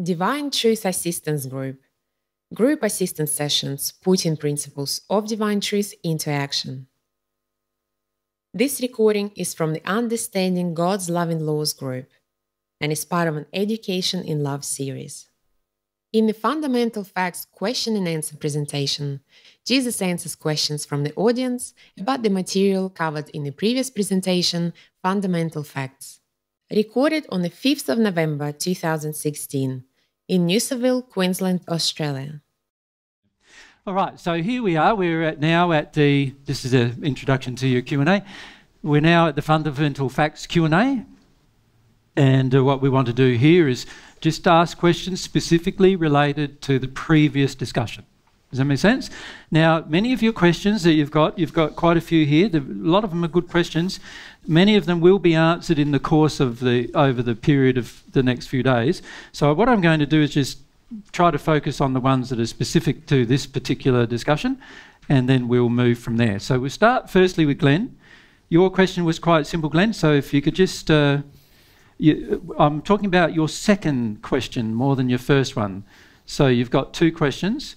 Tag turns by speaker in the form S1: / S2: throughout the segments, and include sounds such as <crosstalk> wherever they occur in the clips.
S1: Divine Truth Assistance Group Group assistance sessions putting principles of divine truth into action. This recording is from the Understanding God's Loving Laws group and is part of an Education in Love series. In the Fundamental Facts question and answer presentation, Jesus answers questions from the audience about the material covered in the previous presentation, Fundamental Facts. Recorded on the 5th of November 2016 in Noosa, Queensland, Australia.
S2: All right, so here we are. We're at now at the. This is an introduction to your Q and A. We're now at the fundamental facts Q and A, and uh, what we want to do here is just ask questions specifically related to the previous discussion. Does that make sense? Now, many of your questions that you've got, you've got quite a few here. A lot of them are good questions. Many of them will be answered in the course of the over the period of the next few days. So, what I'm going to do is just try to focus on the ones that are specific to this particular discussion, and then we'll move from there. So, we'll start firstly with Glenn. Your question was quite simple, Glenn. So, if you could just uh, you, I'm talking about your second question more than your first one. So you've got two questions.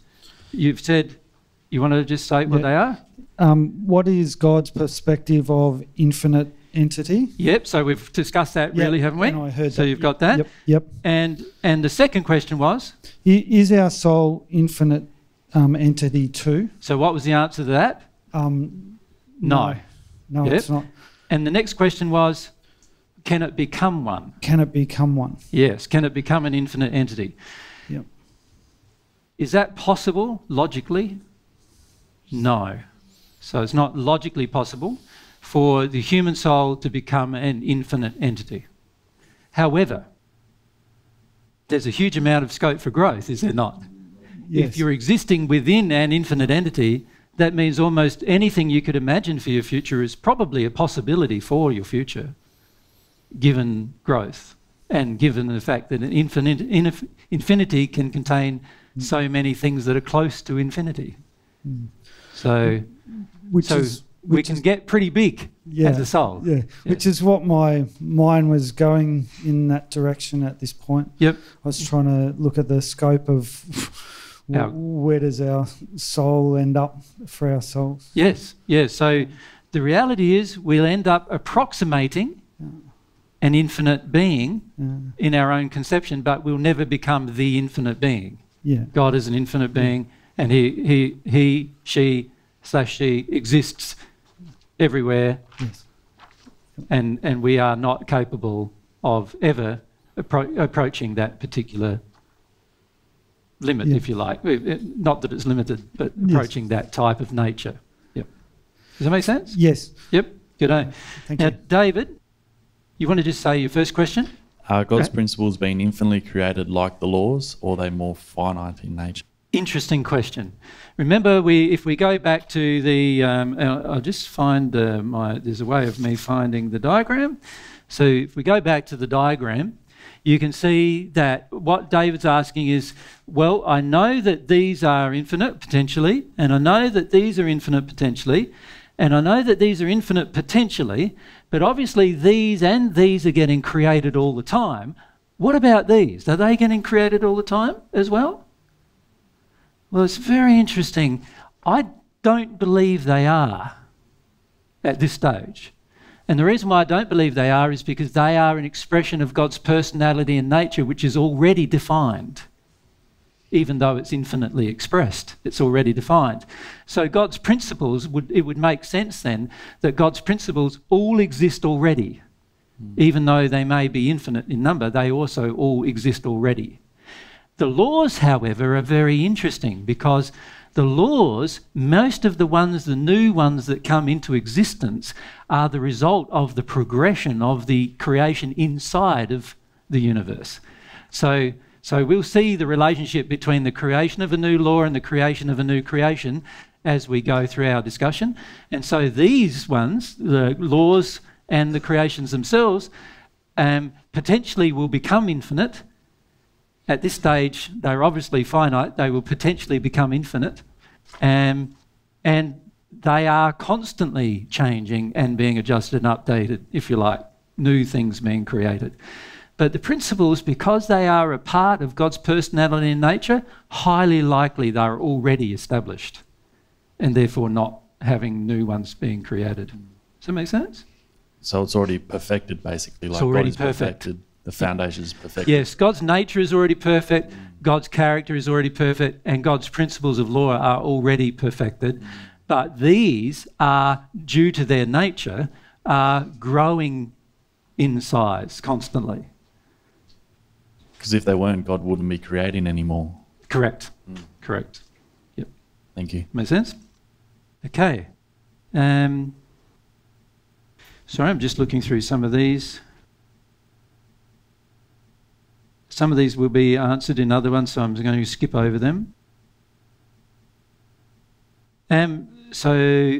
S2: You've said you want to just say what they are.
S3: Um, what is God's perspective of infinite entity?
S2: Yep. So we've discussed that,
S3: Yep,
S2: really, haven't we?
S3: and I heard
S2: so
S3: that.
S2: you've
S3: Yep,
S2: got that.
S3: Yep. Yep.
S2: And and the second question was.
S3: Is our soul infinite um, entity too?
S2: So what was the answer to that?
S3: Um,
S2: No.
S3: no,
S2: Yep.
S3: it's not.
S2: And the next question was, can it become one?
S3: Can it become one?
S2: Yes. Can it become an infinite entity?
S3: Yep.
S2: Is that possible logically? No. So it's not logically possible for the human soul to become an infinite entity. However, there's a huge amount of scope for growth, is there not?
S3: Yes.
S2: If you're existing within an infinite entity, that means almost anything you could imagine for your future is probably a possibility for your future, given growth and given the fact that an infinite, inif- infinity can contain hmm. so many things that are close to infinity. Hmm. So,
S3: which
S2: so
S3: is
S2: we
S3: which
S2: can
S3: is-
S2: get pretty big
S3: yeah,
S2: as a soul.
S3: Yeah, which is what my mind was going in that direction at this point.
S2: Yep.
S3: I was trying to look at the scope of w-
S2: Our-
S3: where does our soul end up for our souls.
S2: Yes, yes. So the reality is we'll end up approximating an infinite being
S3: Yeah.
S2: in our own conception, but we'll never become the infinite being.
S3: Yeah.
S2: God is an infinite being, and he, he, he, she, slash she exists everywhere,
S3: Yes.
S2: and, and we are not capable of ever appro- approaching that particular limit,
S3: Yeah.
S2: if you like. Uh, uh, Not that it's limited, but
S3: Yes.
S2: approaching that type of nature. Yep. Does that make sense?
S3: Yes.
S2: Yep. Good day.
S3: Thank
S2: Now,
S3: you.
S2: David, you want to just say your first question?
S4: Are God's
S2: Okay.
S4: principles being infinitely created like the laws, or are they more finite in nature?
S2: Interesting question. Remember, we if we go back to the, um, uh, I'll just find uh, my. There's a way of me finding the diagram. So if we go back to the diagram, you can see that what David's asking is, well, I know that these are infinite potentially, and I know that these are infinite potentially, and I know that these are infinite potentially, but obviously these and these are getting created all the time. What about these? Are they getting created all the time as well? Well, it's very interesting. I don't believe they are at this stage. And the reason why I don't believe they are is because they are an expression of God's personality and nature, which is already defined. Even though it's infinitely expressed, it's already defined. So God's principles would it would make sense then that God's principles all exist already. Hmm. Even though they may be infinite in number, they also all exist already. The laws, however, are very interesting because the laws, most of the ones, the new ones that come into existence, are the result of the progression of the creation inside of the universe. So, so we'll see the relationship between the creation of a new law and the creation of a new creation as we go through our discussion. And so these ones, the laws and the creations themselves, um, potentially will become infinite at this stage, they're obviously finite, they will potentially become infinite, um, and they are constantly changing and being adjusted and updated, if you like, new things being created. But the principles, because they are a part of God's personality and nature, highly likely they're already established and therefore not having new ones being created. Does that make sense?
S4: So it's already perfected, basically. Like it's
S2: already
S4: God is
S2: perfect.
S4: perfected. The foundation is perfect.
S2: Yes, God's nature is already perfect, God's character is already perfect, and God's principles of law are already perfected. But these are, due to their nature, are growing in size constantly.
S4: Because if they weren't, God wouldn't be creating anymore.
S2: Correct. Correct. Yep.
S4: Thank you.
S2: Make sense? Okay. Um, sorry, I'm just looking through some of these. Some of these will be answered in other ones, so I'm going to skip over them. Um, so,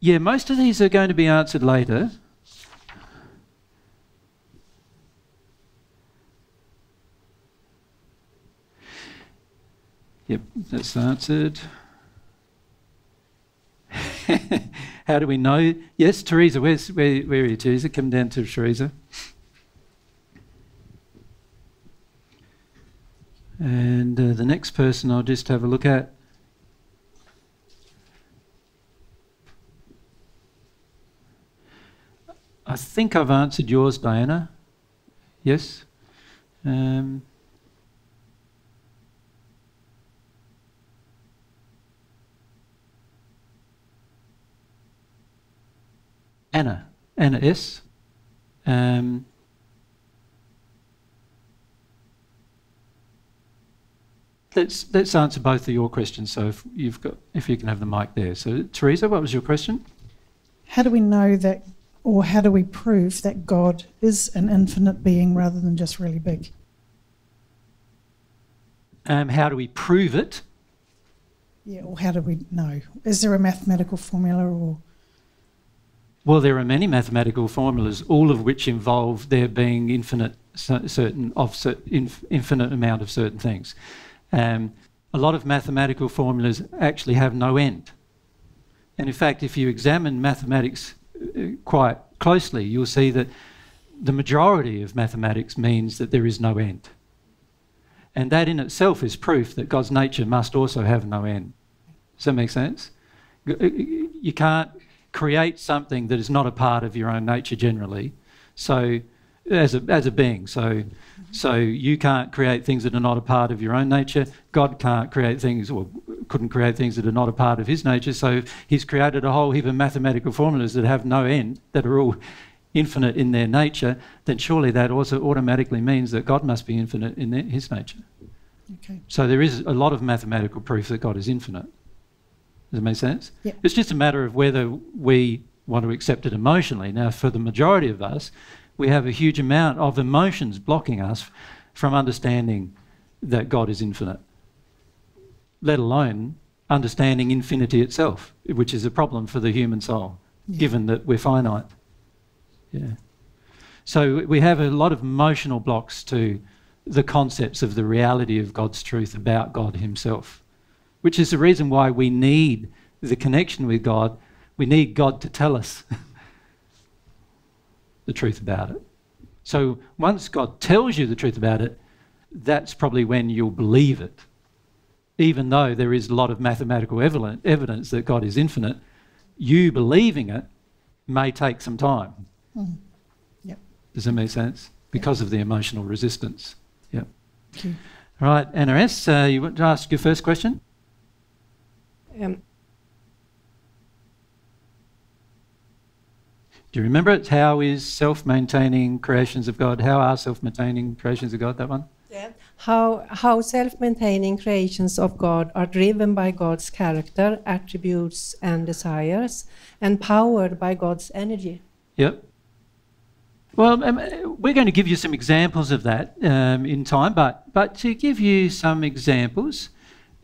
S2: yeah, most of these are going to be answered later. Yep, that's answered. <laughs> How do we know? Yes, Teresa, where's, where, where are you, Teresa? Come down to Teresa. And uh, the next person I'll just have a look at. I think I've answered yours, Diana. Yes? Um, Anna, Anna S. Um, let's let's answer both of your questions. So if you've got, if you can have the mic there. So Teresa, what was your question?
S5: How do we know that, or how do we prove that God is an infinite being rather than just really big?
S2: Um, how do we prove it?
S5: Yeah, or how do we know? Is there a mathematical formula or?
S2: Well, there are many mathematical formulas, all of which involve there being infinite certain of infinite amount of certain things. Um, a lot of mathematical formulas actually have no end. And in fact, if you examine mathematics uh, quite closely, you'll see that the majority of mathematics means that there is no end. And that in itself is proof that God's nature must also have no end. Does that make sense? Uh, You can't create something that is not a part of your own nature generally. So, as a, as a being, so so you can't create things that are not a part of your own nature. God can't create things, or couldn't create things that are not a part of His nature. So He's created a whole heap of mathematical formulas that have no end, that are all infinite in their nature. Then surely that also automatically means that God must be infinite in their, His nature.
S5: Okay.
S2: So there is a lot of mathematical proof that God is infinite. Does that make sense?
S5: Yeah.
S2: It's just a matter of whether we want to accept it emotionally. Now, for the majority of us, we have a huge amount of emotions blocking us from understanding that God is infinite, let alone understanding infinity itself, which is a problem for the human soul,
S5: Yeah.
S2: given that we're finite. Yeah. So we have a lot of emotional blocks to the concepts of the reality of God's truth about God Himself, which is the reason why we need the connection with God. We need God to tell us <laughs> the truth about it. So once God tells you the truth about it, that's probably when you'll believe it. Even though there is a lot of mathematical evidence that God is infinite, you believing it may take some time.
S5: Mm. Yep.
S2: Does that make sense? Because of the emotional resistance. Yep.
S5: Thank you.
S2: All right, Anna S., uh, you want to ask your first question?
S6: Um,
S2: Do you remember it? How is self maintaining creations of God? How are self maintaining creations of God? That one? Yeah.
S6: how how self-maintaining creations of God are driven by God's character, attributes, and desires, and powered by God's energy.
S2: Yep. Well, um, we're going to give you some examples of that um, in time, but, but to give you some examples,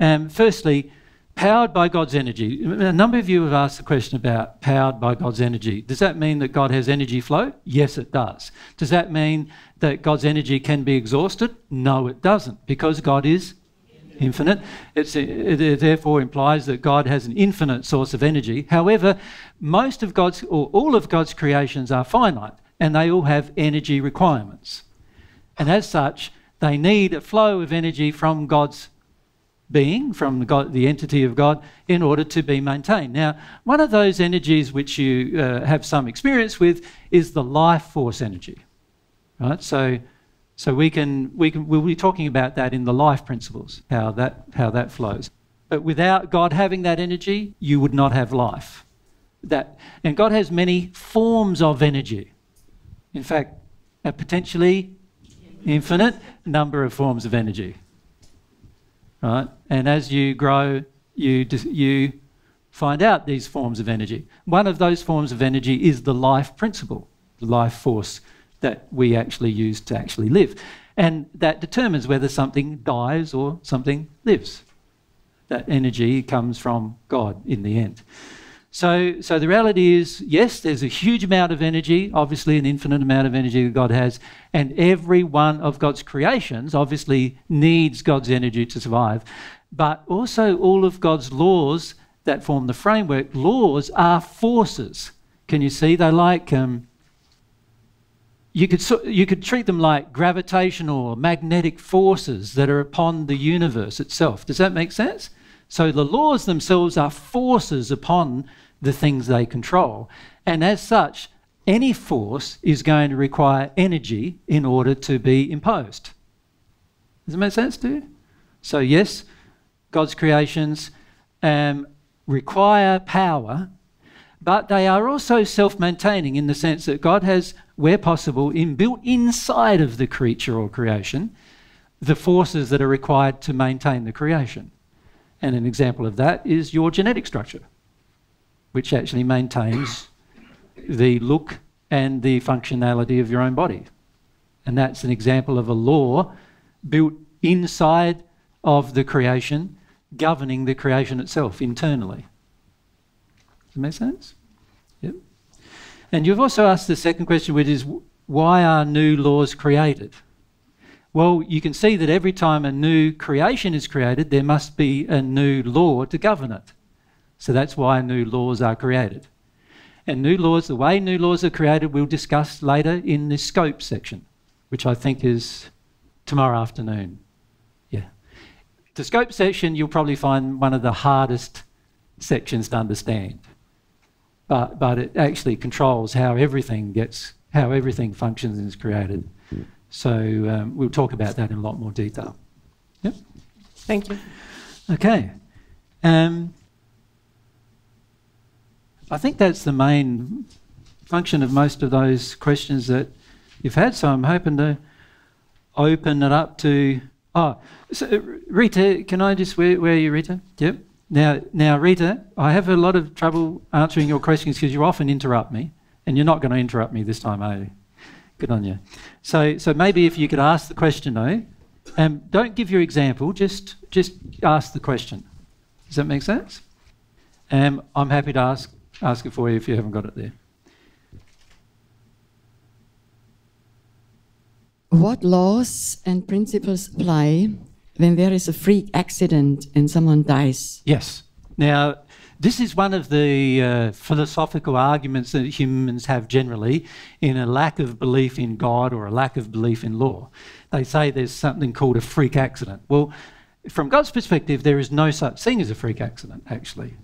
S2: um, firstly, powered by God's energy. A number of you have asked the question about powered by God's energy. Does that mean that God has energy flow? Yes, it does. Does that mean that God's energy can be exhausted? No, it doesn't, because God is infinite. It's, it, it therefore implies that God has an infinite source of energy. However, most of God's, or all of God's creations are finite, and they all have energy requirements. And as such, they need a flow of energy from God's being, from the, God, the entity of God, in order to be maintained. Now, one of those energies which you uh, have some experience with is the life force energy. Right? So, so we can, we can, we'll be talking about that in the life principles, how that, how that flows. But without God having that energy, you would not have life. That, and God has many forms of energy. In fact, a potentially infinite number of forms of energy. Right? And as you grow, you, you find out these forms of energy. One of those forms of energy is the life principle, the life force that we actually use to actually live. And that determines whether something dies or something lives. That energy comes from God in the end. So, so the reality is, yes, there's a huge amount of energy, obviously an infinite amount of energy that God has, and every one of God's creations obviously needs God's energy to survive. But also all of God's laws that form the framework, laws are forces. Can you see? They're like um, you could you could treat them like gravitational or magnetic forces that are upon the universe itself. Does that make sense? So the laws themselves are forces upon the things they control. And as such, any force is going to require energy in order to be imposed. Does that make sense to you? So, yes, God's creations um, require power, but they are also self maintaining in the sense that God has, where possible, inbuilt inside of the creature or creation the forces that are required to maintain the creation. And an example of that is your genetic structure which actually maintains the look and the functionality of your own body. And that's an example of a law built inside of the creation, governing the creation itself internally. Does that make sense? Yep. And you've also asked the second question, which is why are new laws created? Well, you can see that every time a new creation is created, there must be a new law to govern it. So that's why new laws are created. And new laws, the way new laws are created, we'll discuss later in the scope section, which I think is tomorrow afternoon. Yeah. The scope section, you'll probably find one of the hardest sections to understand. But, but it actually controls how everything gets, how everything functions and is created. So um, we'll talk about that in a lot more detail. Yep.
S6: Thank you.
S2: Okay. Um, I think that's the main function of most of those questions that you've had. So I'm hoping to open it up to. Oh, so Rita, can I just where, where are you, Rita? Yep. Now, now, Rita, I have a lot of trouble answering your questions because you often interrupt me, and you're not going to interrupt me this time, are you? Good on you. So, so maybe if you could ask the question though, um, don't give your example. Just, just ask the question. Does that make sense? Um, I'm happy to ask ask it for you if you haven't got it there.
S7: What laws and principles apply when there is a freak accident and someone dies?
S2: Yes. Now, this is one of the uh, philosophical arguments that humans have generally in a lack of belief in God or a lack of belief in law. They say there's something called a freak accident. Well, from God's perspective, there is no such thing as a freak accident, actually.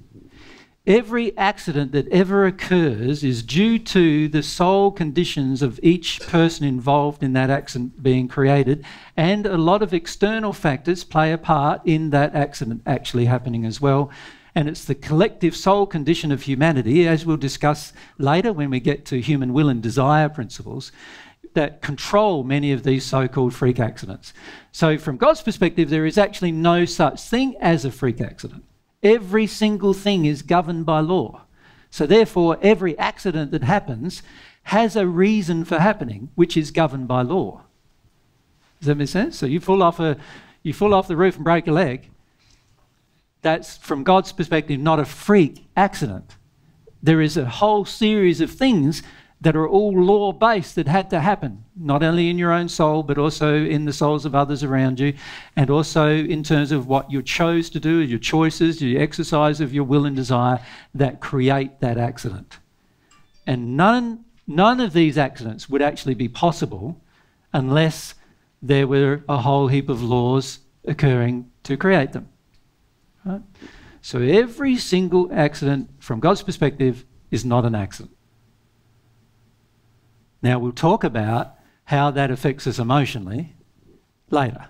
S2: Every accident that ever occurs is due to the soul conditions of each person involved in that accident being created, and a lot of external factors play a part in that accident actually happening as well. And it's the collective soul condition of humanity, as we'll discuss later when we get to human will and desire principles, that control many of these so called freak accidents. So, from God's perspective, there is actually no such thing as a freak accident. Every single thing is governed by law. So, therefore, every accident that happens has a reason for happening, which is governed by law. Does that make sense? So, you fall off, a, you fall off the roof and break a leg. That's, from God's perspective, not a freak accident. There is a whole series of things that are all law based that had to happen, not only in your own soul, but also in the souls of others around you, and also in terms of what you chose to do, your choices, your exercise of your will and desire that create that accident. And none, none of these accidents would actually be possible unless there were a whole heap of laws occurring to create them. Right? So every single accident, from God's perspective, is not an accident. Now, we'll talk about how that affects us emotionally later.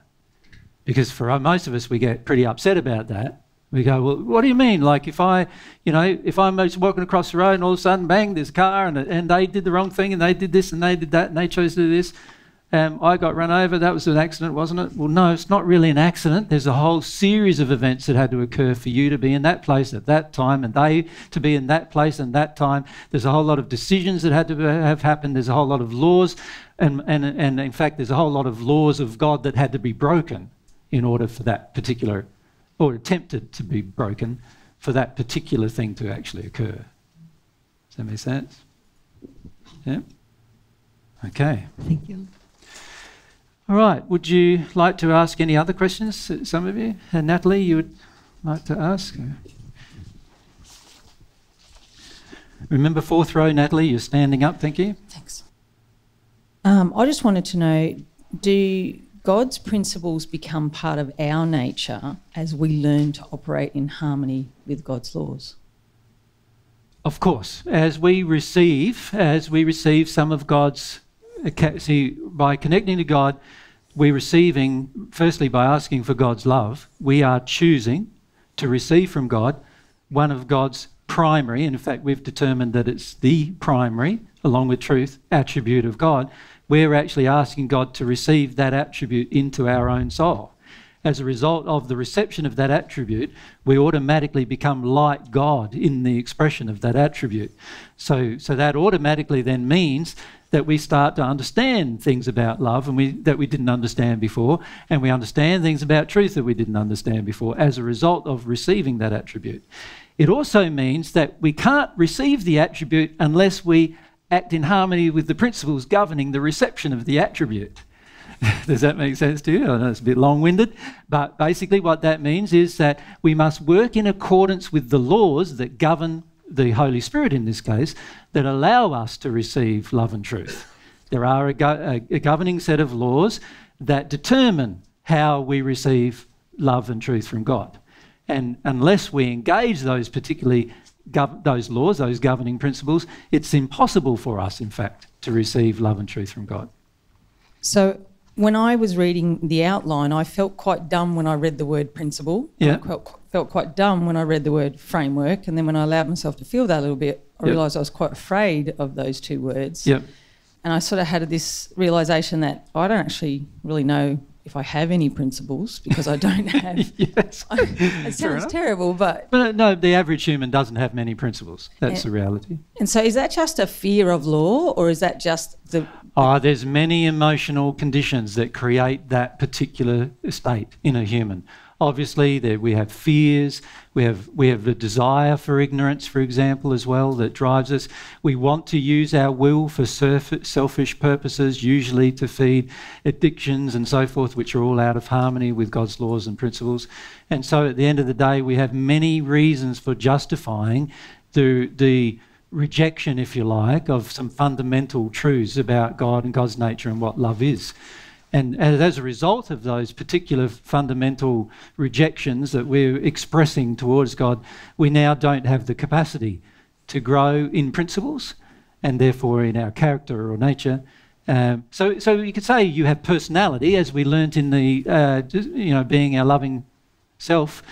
S2: Because for most of us, we get pretty upset about that. We go, well, what do you mean? Like if I, you know, if I'm walking across the road and all of a sudden, bang, there's a car and, and they did the wrong thing and they did this and they did that and they chose to do this, um, I got run over. That was an accident, wasn't it? Well, no, it's not really an accident. There's a whole series of events that had to occur for you to be in that place at that time, and they to be in that place and that time. There's a whole lot of decisions that had to have happened. There's a whole lot of laws, and and and in fact, there's a whole lot of laws of God that had to be broken in order for that particular, or attempted to be broken, for that particular thing to actually occur. Does that make sense? Yeah. Okay.
S7: Thank you.
S2: All right. Would you like to ask any other questions, some of you? Uh, Natalie, you would like to ask? Remember fourth row, Natalie, you're standing up. Thank you.
S8: Thanks. Um, I just wanted to know do God's principles become part of our nature as we learn to operate in harmony with God's laws?
S2: Of course, as we receive, as we receive some of God's, Uh, see, by connecting to God, we're receiving, firstly, by asking for God's love, we are choosing to receive from God one of God's primary, in fact, we've determined that it's the primary, along with truth, attribute of God. We're actually asking God to receive that attribute into our own soul. As a result of the reception of that attribute, we automatically become like God in the expression of that attribute. So, so that automatically then means that we start to understand things about love and we, that we didn't understand before, and we understand things about truth that we didn't understand before as a result of receiving that attribute. It also means that we can't receive the attribute unless we act in harmony with the principles governing the reception of the attribute. <laughs> Does that make sense to you? I know it's a bit long winded, but basically, what that means is that we must work in accordance with the laws that govern the Holy Spirit in this case, that allow us to receive love and truth. There are a, go- a, governing set of laws that determine how we receive love and truth from God. And unless we engage those particularly gov- those laws, those governing principles, it's impossible for us, in fact, to receive love and truth from God.
S8: So when I was reading the outline, I felt quite dumb when I read the word principle.
S2: Yeah.
S8: I felt, felt quite dumb when I read the word framework. And then when I allowed myself to feel that a little bit, I
S2: Yep.
S8: realised I was quite afraid of those two words.
S2: Yep.
S8: And I sort of had this realisation that I don't actually really know if I have any principles because I don't <laughs> have.
S2: yes. <laughs>
S8: it sounds terrible, but.
S2: But uh, no, the average human doesn't have many principles. That's
S8: Yeah.
S2: the reality.
S8: And so is that just a fear of law or is that just the.
S2: Oh, there's many emotional conditions that create that particular state in a human. Obviously, there we have fears, we have we have a desire for ignorance, for example, as well that drives us. We want to use our will for selfish purposes, usually to feed addictions and so forth, which are all out of harmony with God's laws and principles. And so, at the end of the day, we have many reasons for justifying the the rejection, if you like, of some fundamental truths about God and God's nature and what love is. And as a result of those particular fundamental rejections that we're expressing towards God, we now don't have the capacity to grow in principles and therefore in our character or nature. Um, so, so you could say you have personality, as we learnt in the, uh, you know, being our loving self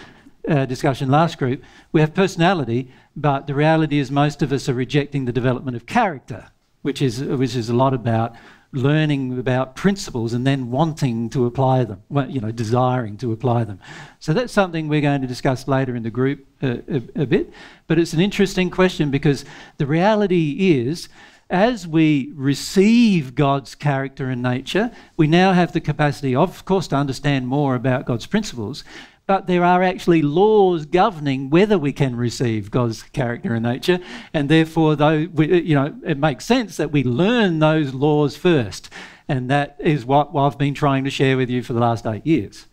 S2: uh, discussion last group. We have personality, but the reality is most of us are rejecting the development of character, which is which is a lot about learning about principles and then wanting to apply them, well, you know, desiring to apply them. So that's something we're going to discuss later in the group uh, a, a bit. But it's an interesting question because the reality is, as we receive God's character and nature, we now have the capacity, of course, to understand more about God's principles. But there are actually laws governing whether we can receive God's character and nature, and therefore, though we, you know, it makes sense that we learn those laws first, and that is what I've been trying to share with you for the last eight years.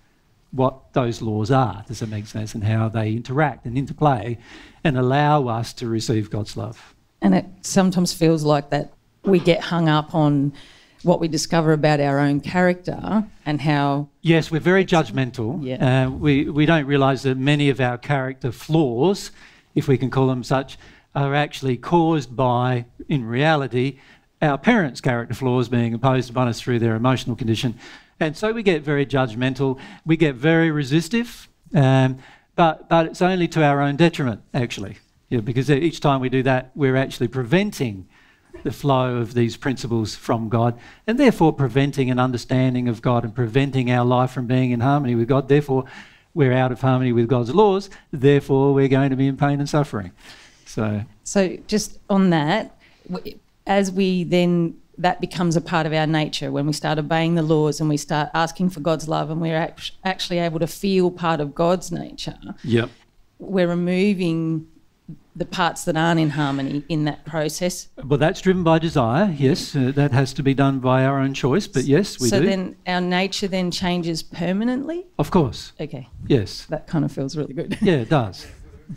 S2: What those laws are, does it make sense, and how they interact and interplay, and allow us to receive God's love.
S8: And it sometimes feels like that we get hung up on what we discover about our own character and how
S2: Yes, we're very judgmental.
S8: Yeah.
S2: Uh, we, we don't realise that many of our character flaws, if we can call them such, are actually caused by, in reality, our parents' character flaws being imposed upon us through their emotional condition. And so we get very judgmental, we get very resistive, um, but, but it's only to our own detriment, actually. Yeah, because each time we do that, we're actually preventing the flow of these principles from God, and therefore preventing an understanding of God and preventing our life from being in harmony with God. Therefore, we're out of harmony with God's laws. Therefore, we're going to be in pain and suffering. So,
S8: So, just on that, as we then that becomes a part of our nature when we start obeying the laws and we start asking for God's love and we're actually able to feel part of God's nature,
S2: yep.
S8: we're removing the parts that aren't in harmony in that process.
S2: Well, that's driven by desire. Yes, uh, that has to be done by our own choice. But yes, we
S8: so
S2: do.
S8: then our nature then changes permanently.
S2: of course.
S8: Okay,
S2: Yes.
S8: that kind of feels really good.
S2: Yeah, it does.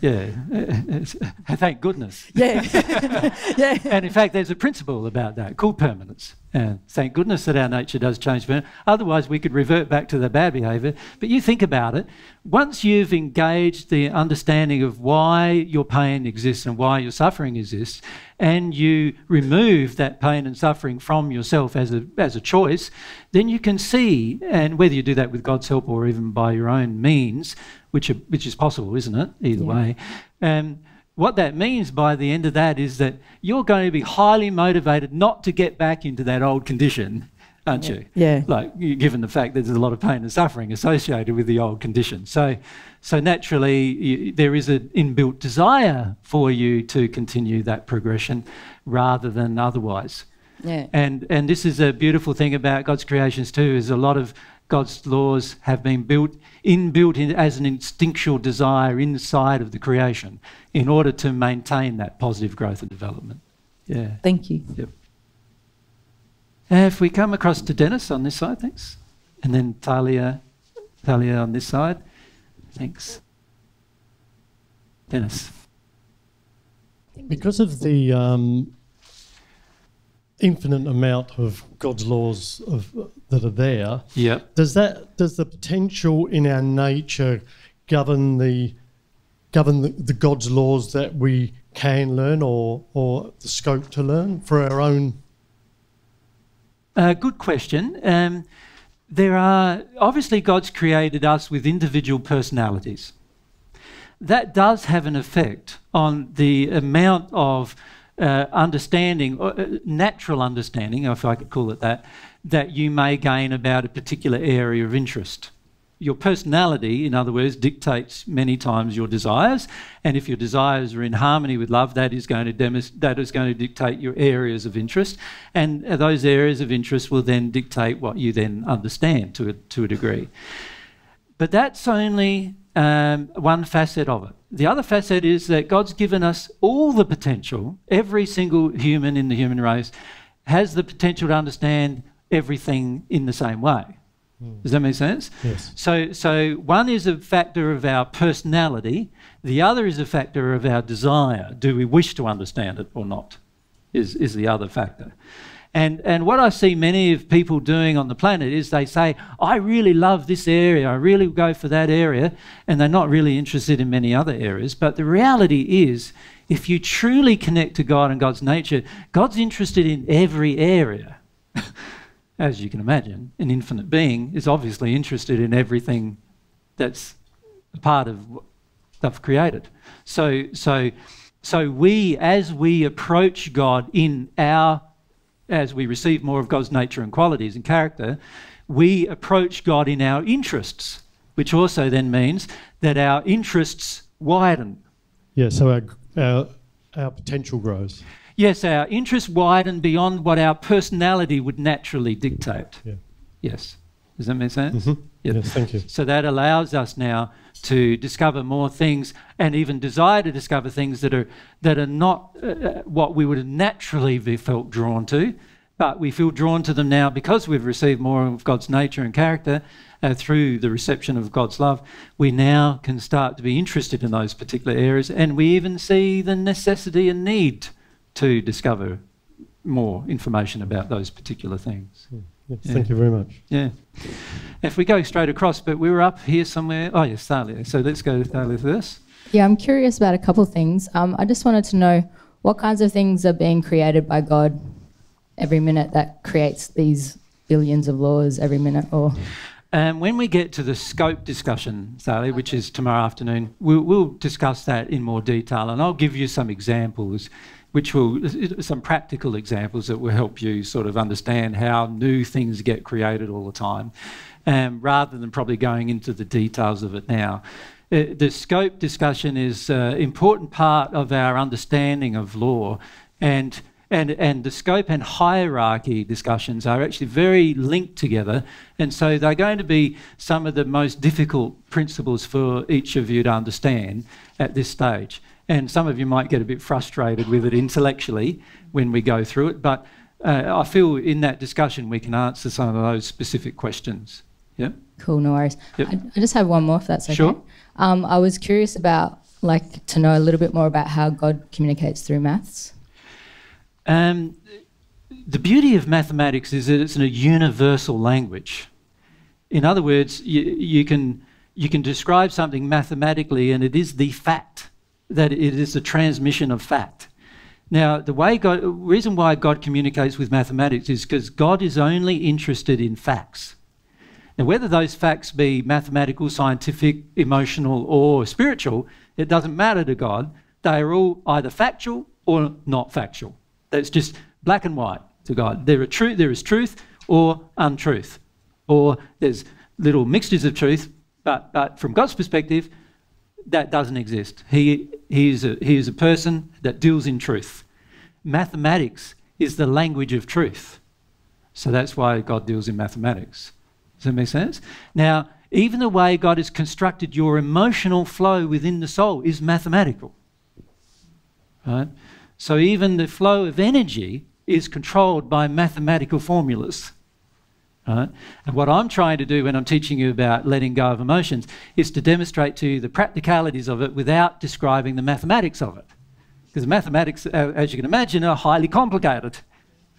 S2: Yeah. <laughs> Thank goodness.
S8: yeah, <laughs> yeah.
S2: And in fact, there's a principle about that called permanence. And thank goodness that our nature does change. Otherwise, we could revert back to the bad behaviour. But you think about it. Once you've engaged the understanding of why your pain exists and why your suffering exists, and you remove that pain and suffering from yourself as a, as a choice, then you can see, and whether you do that with God's help or even by your own means, which, are, which is possible, isn't it? Either way. Um, what that means by the end of that is that you're going to be highly motivated not to get back into that old condition, aren't you?
S8: Yeah.
S2: Like, given the fact that there's a lot of pain and suffering associated with the old condition. So, so naturally, you, there is an inbuilt desire for you to continue that progression rather than otherwise.
S8: Yeah.
S2: And and this is a beautiful thing about God's creations too, is a lot of God's laws have been built inbuilt in as an instinctual desire inside of the creation in order to maintain that positive growth and development. Yeah.
S8: Thank you.
S2: Yep. If we come across to Dennis on this side, thanks. And then Talia Talia on this side. Thanks. Dennis.
S9: Because of the um, infinite amount of God's laws of, that are there,
S2: Yep.
S9: does that does the potential in our nature govern the govern the, the God's laws that we can learn or or the scope to learn for our own?
S2: Uh, good question. Um, there are obviously God's created us with individual personalities. That does have an effect on the amount of uh, understanding, uh, natural understanding, if I could call it that, that you may gain about a particular area of interest. Your personality, in other words, dictates many times your desires, and if your desires are in harmony with love, that is going to that is going to dictate your areas of interest, and those areas of interest will then dictate what you then understand to a, to a degree. But that's only um, one facet of it. The other facet is that God's given us all the potential. Every single human in the human race has the potential to understand everything in the same way. Hmm. Does that make sense?
S9: Yes.
S2: So, so one is a factor of our personality. The other is a factor of our desire. Do we wish to understand it or not? Is is the other factor. And and what I see many of people doing on the planet is they say, I really love this area, I really go for that area, and they're not really interested in many other areas. But the reality is, if you truly connect to God and God's nature, God's interested in every area. <laughs> As you can imagine, an infinite being is obviously interested in everything that's a part of what they've created. So, so, so we, as we approach God in our, as we receive more of God's nature and qualities and character, we approach God in our interests, which also then means that our interests widen.
S9: Yeah. So our our our potential grows.
S2: Yes, our interests widen beyond what our personality would naturally dictate.
S9: Yeah.
S2: Yes. Does that make sense?
S9: Mhm.
S2: Yep.
S9: Yes. Thank you.
S2: So that allows us now to discover more things and even desire to discover things that are that are not uh, uh, what we would have naturally be felt drawn to, but we feel drawn to them now because we've received more of God's nature and character uh, through the reception of God's love. We now can start to be interested in those particular areas, and we even see the necessity and need to discover more information about those particular things.
S9: Yes,
S2: Yeah.
S9: Thank you very much.
S2: Yeah. If we go straight across, but we were up here somewhere. Oh, yes, Thalia. So let's go Thalia first.
S10: Yeah, I'm curious about a couple of things. Um, I just wanted to know what kinds of things are being created by God every minute that creates these billions of laws every minute, or
S2: And when we get to the scope discussion, Sally, which is tomorrow afternoon, we'll, we'll discuss that in more detail, and I'll give you some examples, which will some practical examples that will help you sort of understand how new things get created all the time, um, rather than probably going into the details of it now. Uh, the scope discussion is an important part of our understanding of law, and and, and the scope and hierarchy discussions are actually very linked together. And so they're going to be some of the most difficult principles for each of you to understand at this stage. And some of you might get a bit frustrated with it intellectually when we go through it. But uh, I feel in that discussion we can answer some of those specific questions. Yeah?
S10: cool, no worries.
S2: Yep.
S10: I, I just have one more, if that's okay.
S2: Sure.
S10: Um, I was curious about, like, to know a little bit more about how God communicates through maths.
S2: Um, the beauty of mathematics is that it's in a universal language. In other words, you, you, can, you can describe something mathematically, and it is the fact that it is the transmission of fact. Now, the way God, reason why God communicates with mathematics is because God is only interested in facts. Now, whether those facts be mathematical, scientific, emotional, or spiritual, it doesn't matter to God. They are all either factual or not factual. That's just black and white to God. There, are tru- there is truth or untruth, or there's little mixtures of truth, but, but from God's perspective, that doesn't exist. He, he, is a, he is a person that deals in truth. Mathematics is the language of truth. So that's why God deals in mathematics. Does that make sense? Now, even the way God has constructed your emotional flow within the soul is mathematical. Right? So even the flow of energy is controlled by mathematical formulas. Right? And what I'm trying to do when I'm teaching you about letting go of emotions is to demonstrate to you the practicalities of it without describing the mathematics of it. Because mathematics, as you can imagine, are highly complicated.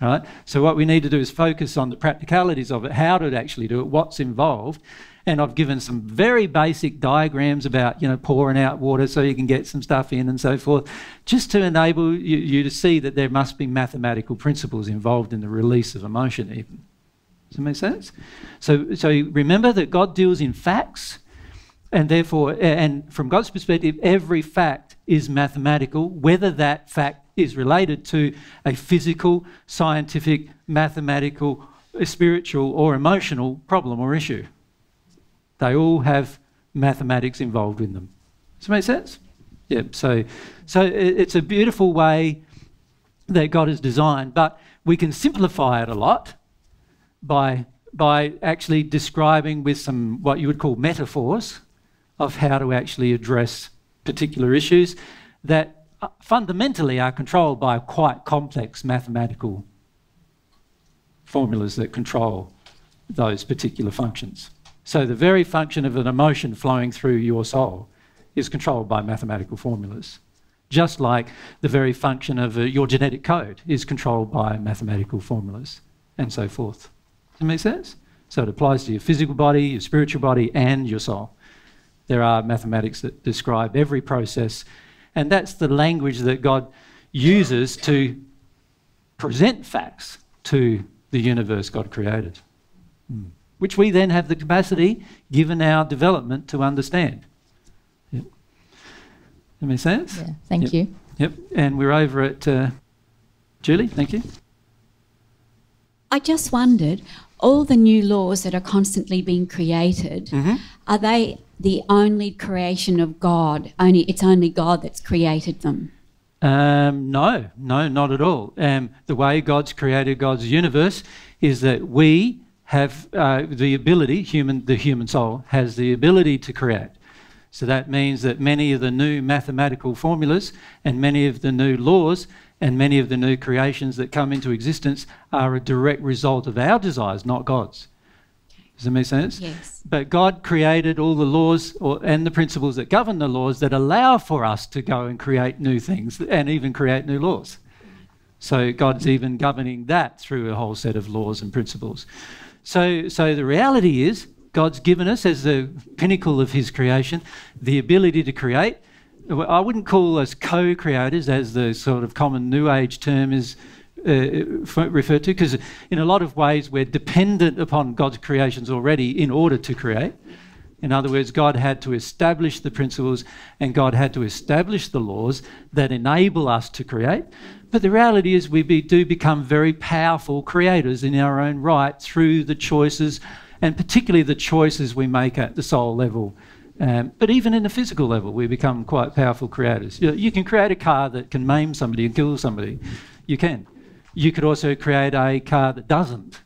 S2: Right? So what we need to do is focus on the practicalities of it, how to actually do it, what's involved. And I've given some very basic diagrams about, you know, pouring out water so you can get some stuff in and so forth, just to enable you, you to see that there must be mathematical principles involved in the release of emotion even. Does that make sense? So, so remember that God deals in facts, and therefore, and from God's perspective, every fact is mathematical, whether that fact is related to a physical, scientific, mathematical, spiritual, or emotional problem or issue. They all have mathematics involved in them. Does that make sense? Yeah. So, so it's a beautiful way that God has designed, but we can simplify it a lot by by actually describing with some what you would call metaphors of how to actually address particular issues that uh, fundamentally are controlled by quite complex mathematical formulas that control those particular functions. So the very function of an emotion flowing through your soul is controlled by mathematical formulas. Just like the very function of uh, your genetic code is controlled by mathematical formulas and so forth. Does that make sense? So it applies to your physical body, your spiritual body, and your soul. There are mathematics that describe every process, and that's the language that God uses to present facts to the universe God created, Hmm. which we then have the capacity, given our development, to understand. Yep. That makes sense?
S10: Yeah, thank
S2: Yep.
S10: you.
S2: Yep. And we're over at uh, Julie. Thank you.
S11: I just wondered, all the new laws that are constantly being created,
S2: Mm-hmm.
S11: are they the only creation of God? Only it's only God that's created them.
S2: Um, no, no, not at all. Um, the way God's created God's universe is that we have uh, the ability, human, the human soul has the ability to create. So that means that many of the new mathematical formulas and many of the new laws and many of the new creations that come into existence are a direct result of our desires, not God's. Does that make sense?
S11: Yes.
S2: But God created all the laws or, and the principles that govern the laws that allow for us to go and create new things and even create new laws. So God's even governing that through a whole set of laws and principles. So, so the reality is, God's given us as the pinnacle of His creation the ability to create. I wouldn't call us co creators, as the sort of common New Age term is uh, referred to, because in a lot of ways we're dependent upon God's creations already in order to create. In other words, God had to establish the principles and God had to establish the laws that enable us to create. But the reality is, we be, do become very powerful creators in our own right through the choices, and particularly the choices we make at the soul level. Um, but even in the physical level, we become quite powerful creators. You, know, you can create a car that can maim somebody and kill somebody. You can. You could also create a car that doesn't.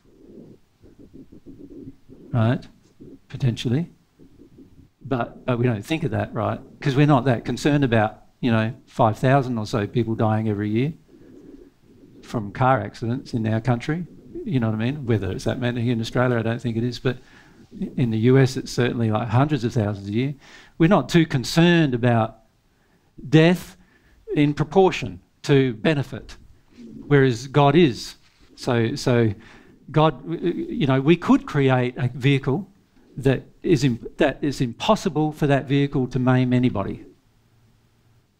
S2: Right? Potentially but, but we don't think of that, right? Because we're not that concerned about, you know, 5,000 or so people dying every year from car accidents in our country. You know what I mean? Whether it's that many here in Australia, I don't think it is, but in the US, it's certainly like hundreds of thousands a year. We're not too concerned about death in proportion to benefit, whereas God is. So, so God, you know, we could create a vehicle that is, imp- that is impossible for that vehicle to maim anybody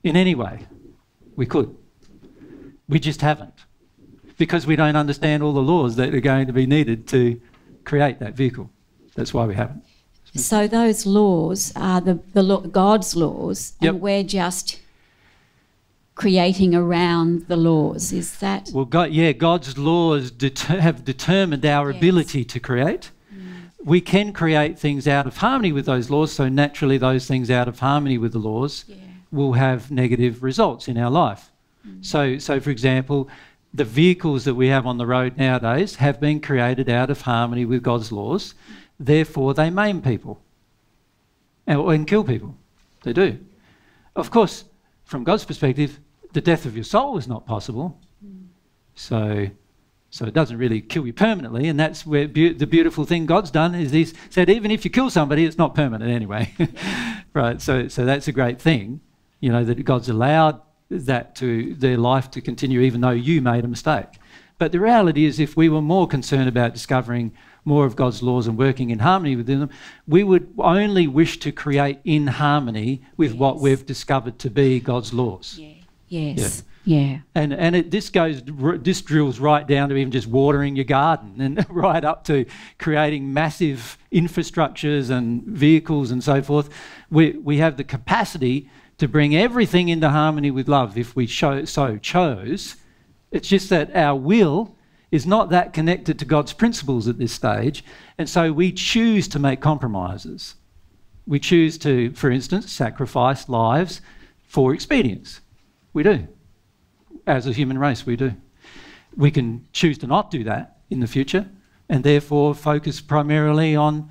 S2: in any way. We could. We just haven't. Because we don't understand all the laws that are going to be needed to create that vehicle. That's why we haven't.
S11: So those laws are the, the law, God's laws,
S2: Yep.
S11: and we're just creating around the laws. Is that
S2: Well, God, yeah, God's laws deter- have determined our ability to create. Mm. We can create things out of harmony with those laws, so naturally, those things out of harmony with the laws will have negative results in our life. Mm. So, so for example, the vehicles that we have on the road nowadays have been created out of harmony with God's laws. Therefore, they maim people and, and kill people. They do. Of course, from God's perspective, the death of your soul is not possible. So, so it doesn't really kill you permanently, and that's where beau- the beautiful thing God's done is He's said even if you kill somebody, it's not permanent anyway, <laughs> right? So, so that's a great thing, you know, that God's allowed that to their life to continue even though you made a mistake. But the reality is, if we were more concerned about discovering more of God's laws and working in harmony within them, we would only wish to create in harmony with what we've discovered to be God's laws.
S11: yes? Yeah.
S2: And and it, this goes this drills right down to even just watering your garden and <laughs> right up to creating massive infrastructures and vehicles and so forth. We we have the capacity to bring everything into harmony with love if we show, so chose. It's just that our will is not that connected to God's principles at this stage, and so we choose to make compromises. We choose to, for instance, sacrifice lives for expedience. We do as a human race, we do. We can choose to not do that in the future and therefore focus primarily on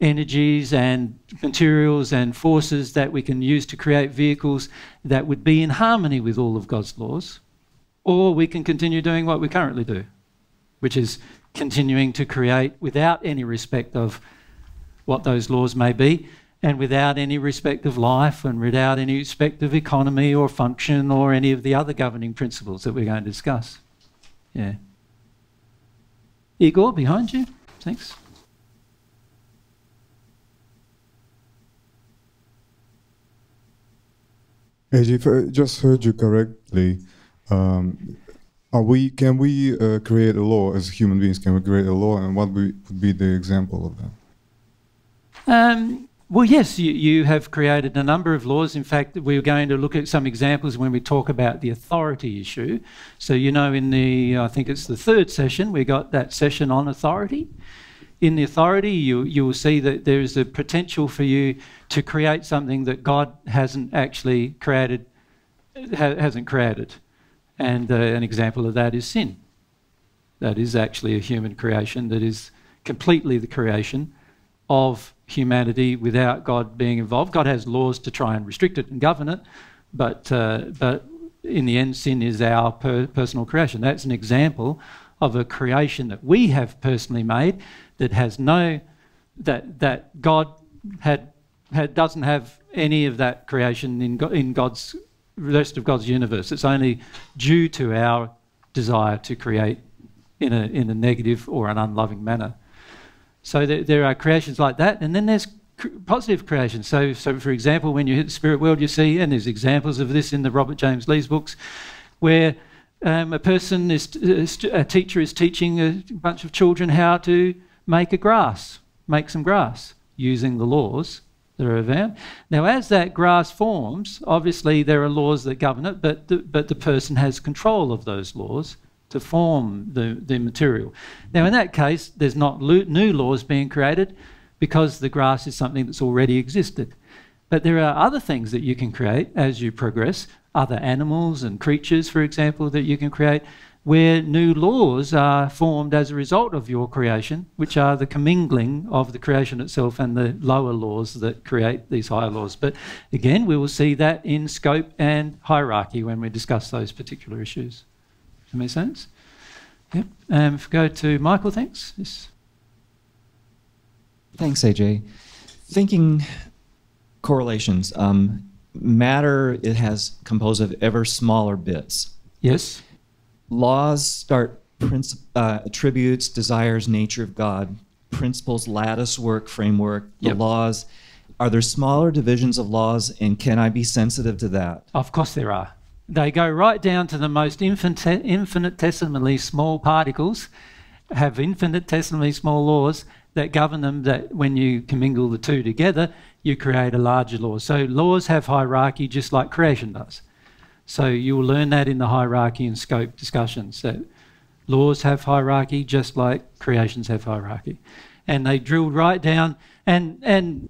S2: energies and materials and forces that we can use to create vehicles that would be in harmony with all of God's laws. Or we can continue doing what we currently do, which is continuing to create without any respect of what those laws may be and without any respect of life and without any respect of economy or function or any of the other governing principles that we're going to discuss. Yeah. Igor, behind you. Thanks.
S12: AJ, if I just heard you correctly, um, are we can we uh, create a law as human beings? Can we create a law, and what would be the example of that?
S2: Um, well, yes, you, you have created a number of laws. In fact, we're going to look at some examples when we talk about the authority issue. So, you know, in the, I think it's the third session, we got that session on authority. In the authority, you, you will see that there is a potential for you to create something that God hasn't actually created, ha- hasn't created. And uh, an example of that is sin. That is actually a human creation that is completely the creation of humanity without God being involved. God has laws to try and restrict it and govern it, but uh, but in the end, sin is our per- personal creation. That's an example of a creation that we have personally made that has no that that God had had doesn't have any of that creation in in God's rest of God's universe. It's only due to our desire to create in a, in a negative or an unloving manner. So there, there are creations like that, and then there's positive creations. So, so, for example, when you hit the spirit world, you see, and there's examples of this in the Robert James Lees' books, where um, a person is, a teacher is teaching a bunch of children how to make a grass, make some grass using the laws that are around. Now, as that grass forms, obviously there are laws that govern it, but the, but the person has control of those laws to form the, the material. Now, in that case, there's not new laws being created because the grass is something that's already existed. But there are other things that you can create as you progress, other animals and creatures, for example, that you can create where new laws are formed as a result of your creation, which are the commingling of the creation itself and the lower laws that create these higher laws. But again, we will see that in scope and hierarchy when we discuss those particular issues. Does that make sense? Yep. Um, if we go to Michael, thanks. Yes.
S13: Thanks, AJ. Thinking correlations. Um, matter it has composed of ever smaller bits.
S2: Yes
S13: laws start uh, attributes, desires, nature of God, principles, lattice work, framework, the yep. laws. Are there smaller divisions of laws, and can I be sensitive to that?
S2: Of course, there are. They go right down to the most infin- infinitesimally small particles, have infinitesimally small laws that govern them. That when you commingle the two together, you create a larger law. So laws have hierarchy, just like creation does. So you will learn that in the hierarchy and scope discussions that laws have hierarchy just like creations have hierarchy. And they drilled right down and and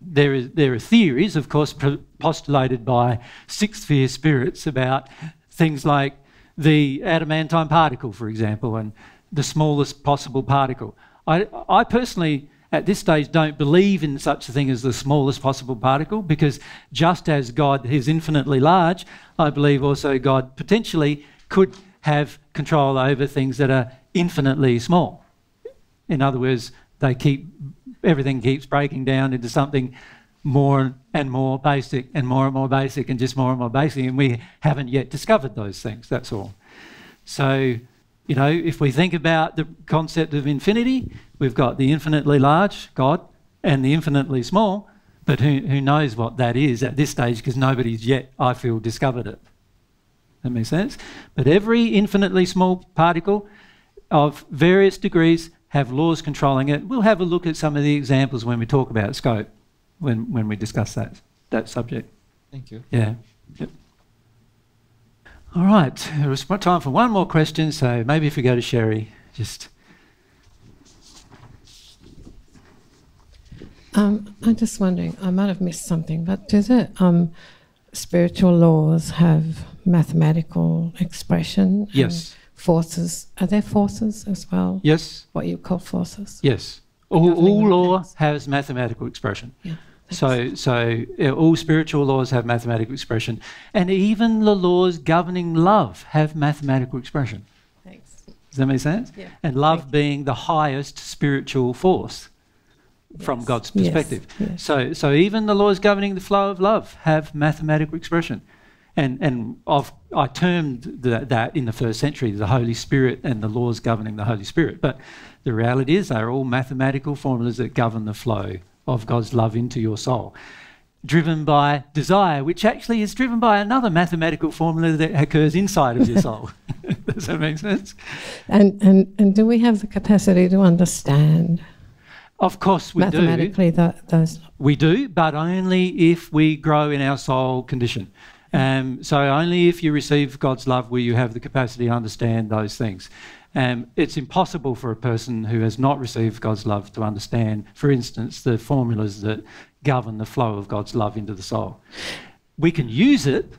S2: there is there are theories, of course, postulated by sixth sphere spirits about things like the adamantine particle, for example, and the smallest possible particle. I, I personally at this stage don't believe in such a thing as the smallest possible particle because just as God is infinitely large, I believe also God potentially could have control over things that are infinitely small. In other words, they keep everything keeps breaking down into something more and more basic and more and more basic and just more and more basic and we haven't yet discovered those things that's all so you know, if we think about the concept of infinity, we've got the infinitely large, God, and the infinitely small, but who, who knows what that is at this stage because nobody's yet, I feel, discovered it. That makes sense? But every infinitely small particle of various degrees have laws controlling it. We'll have a look at some of the examples when we talk about scope, when, when we discuss that, that subject.
S13: Thank you.
S2: Yeah. Yep. All right, there's time for one more question, so maybe if we go to Sherry, just.
S14: Um, I'm just wondering, I might have missed something, but do the um, spiritual laws have mathematical expression?
S2: Yes.
S14: Forces. Are there forces as well?
S2: Yes.
S14: What you call forces?
S2: Yes. All, all law has mathematical expression.
S14: Yeah.
S2: So, so all spiritual laws have mathematical expression, and even the laws governing love have mathematical expression.
S14: Thanks.
S2: Does that make sense?
S14: Yeah.
S2: And love being the highest spiritual force yes. from God's perspective.
S14: Yes. Yes.
S2: So, so even the laws governing the flow of love have mathematical expression. And, and I've, I termed the, that in the first century the Holy Spirit and the laws governing the Holy Spirit. But the reality is they're all mathematical formulas that govern the flow of God's love into your soul. Driven by desire, which actually is driven by another mathematical formula that occurs inside of your <laughs> soul. <laughs> Does that make sense?
S14: And, and, and do we have the capacity to understand?
S2: Of course, we
S14: mathematically
S2: do.
S14: Mathematically, those.
S2: We do, but only if we grow in our soul condition. Um, so only if you receive God's love will you have the capacity to understand those things. Um, it's impossible for a person who has not received God's love to understand, for instance, the formulas that govern the flow of God's love into the soul. We can use it.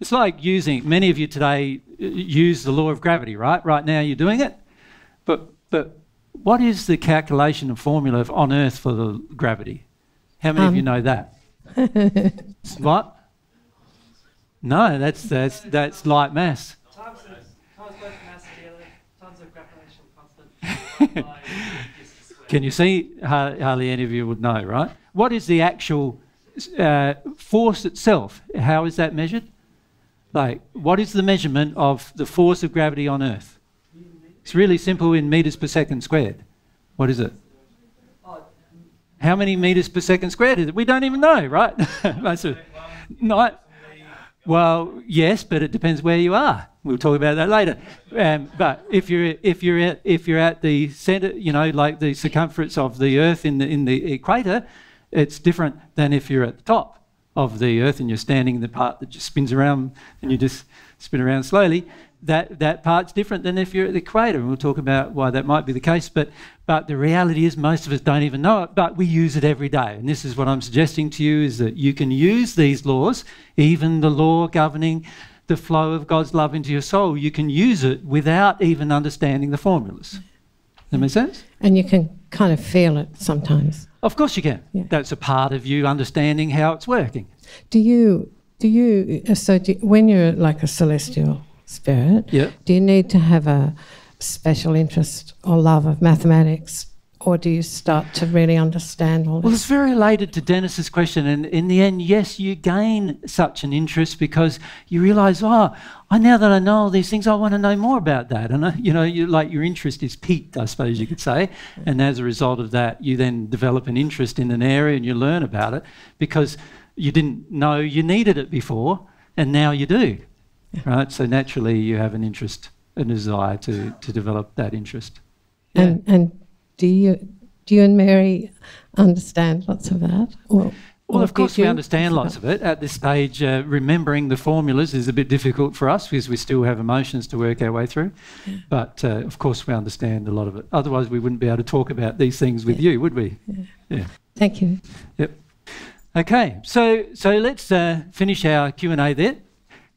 S2: It's like using, many of you today uh, use the law of gravity, right? Right now you're doing it. But, but what is the calculation and formula on Earth for the gravity? How many um. of you um. know that? <laughs> what? No, that's, that's, that's light mass. <laughs> Can you see? Hardly any of you would know, right? What is the actual uh, force itself? How is that measured? Like, what is the measurement of the force of gravity on Earth? It's really simple in meters per second squared. What is it? How many meters per second squared is it? We don't even know, right? <laughs> Not, well, yes, but it depends where you are. We'll talk about that later. Um, but if you're if you're at, if you're at the center, you know, like the circumference of the Earth in the in the equator, it's different than if you're at the top of the Earth and you're standing in the part that just spins around and you just spin around slowly that, that part's different than if you're at the equator. And we'll talk about why that might be the case. But, but the reality is most of us don't even know it, but we use it every day. And this is what I'm suggesting to you is that you can use these laws, even the law governing the flow of God's love into your soul, you can use it without even understanding the formulas. That make sense?
S14: And you can kind of feel it sometimes.
S2: Of course you can. Yeah. That's a part of you understanding how it's working.
S14: Do you do you so do, when you're like a celestial spirit,
S2: yep.
S14: do you need to have a special interest or love of mathematics? Or do you start to really understand all this?
S2: Well, it's very related to Dennis's question. And in the end, yes, you gain such an interest because you realise, oh, I now that I know all these things, I want to know more about that. And, uh, you know, you, like your interest is piqued, I suppose you could say. And as a result of that, you then develop an interest in an area and you learn about it because you didn't know you needed it before, and now you do right? So naturally, you have an interest, a desire to, to develop that interest.
S14: Yeah. And and do you do you and Mary understand lots of that? Or,
S2: well, of course, we understand lots of it. At this stage, uh, remembering the formulas is a bit difficult for us because we still have emotions to work our way through. Yeah. But uh, of course, we understand a lot of it. Otherwise, we wouldn't be able to talk about these things with yeah. you, would we?
S14: Yeah. yeah. Thank you.
S2: Yep. Okay, so so let's uh, finish our Q and A there.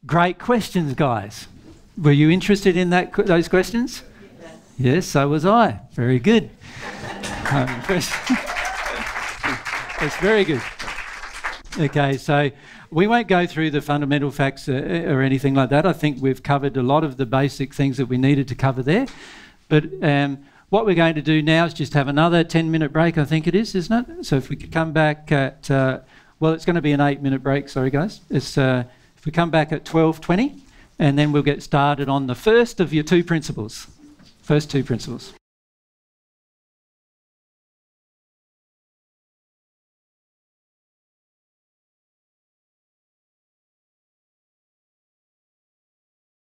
S2: Great questions, guys. Were you interested in that, those questions? Yes, yes so was I. Very good. <laughs> That's <laughs> very good. Okay, so we won't go through the fundamental facts uh, or anything like that. I think we've covered a lot of the basic things that we needed to cover there. But um, what we're going to do now is just have another 10 minute break, I think it is, isn't it? So if we could come back at, uh, well, it's going to be an eight minute break, sorry guys. It's uh, if we come back at 12.20, and then we'll get started on the first of your two principles. First two principles.